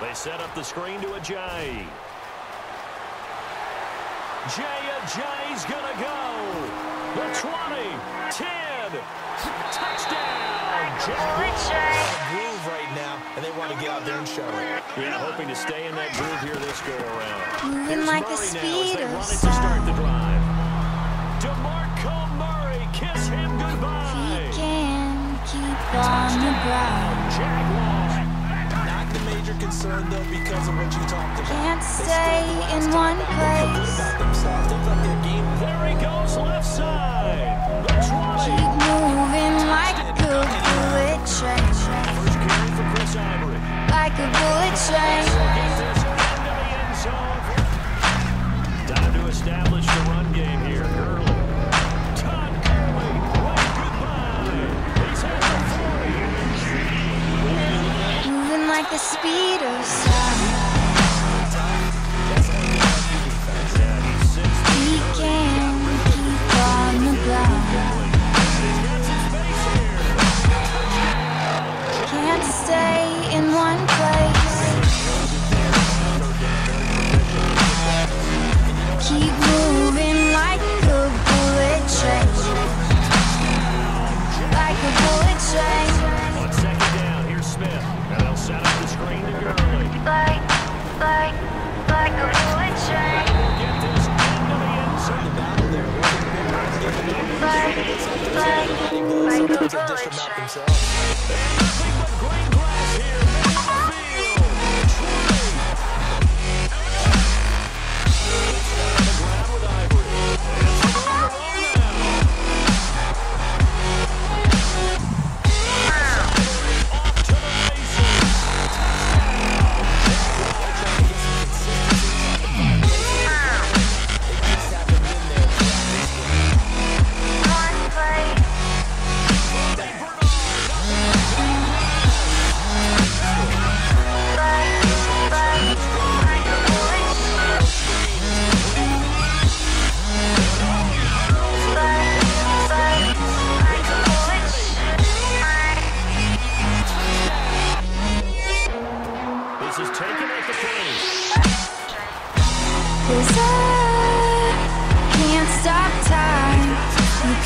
They set up the screen to Ajayi. Jay Ajayi's going to go. The 20, 10, touchdown. Jay. groove right now, and they want to get out there and show it. Yeah, hoping to stay in that groove here this go around. Moving Here's like the Murray now as speed they of run it to start the sound. drive. DeMarco Murray, kiss him He goodbye. can keep on the ground. Jaguars. Not the major concern, though, because of what you talked about. Can't stay in one time. They feel good place. about themselves. They thought their game There he goes, left side. The 20. Keep moving like a bullet train. First carry for Chris Ivory. Like a bullet train. The speed of sound. Like, like, like zone. Like, like, like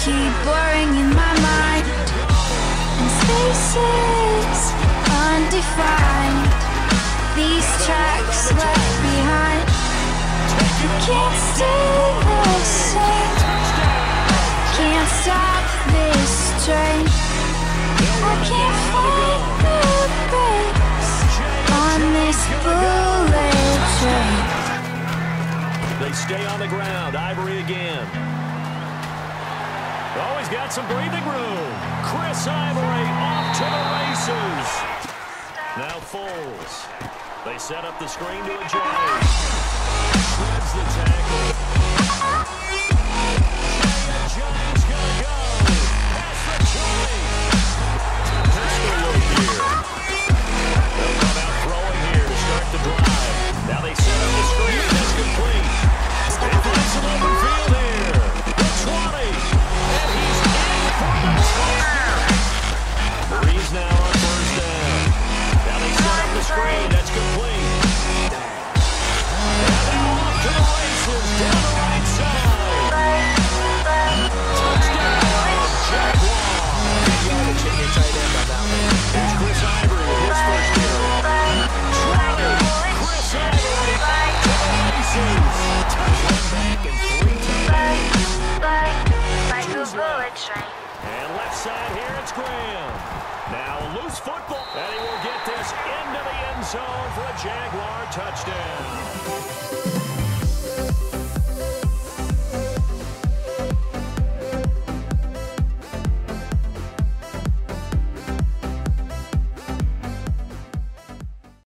keep in my mind. And spaces undefined. These tracks left behind. Can't stay the same. Can't stop this train. I can't find the brakes on this bullet train. They stay on the ground. Ivory again. Oh, got some breathing room. Chris Ivory off to the races. Now Foles. They set up the screen to Ajayi. Shreds the tackle. Football. And he will get this into the end zone for a Jaguar touchdown.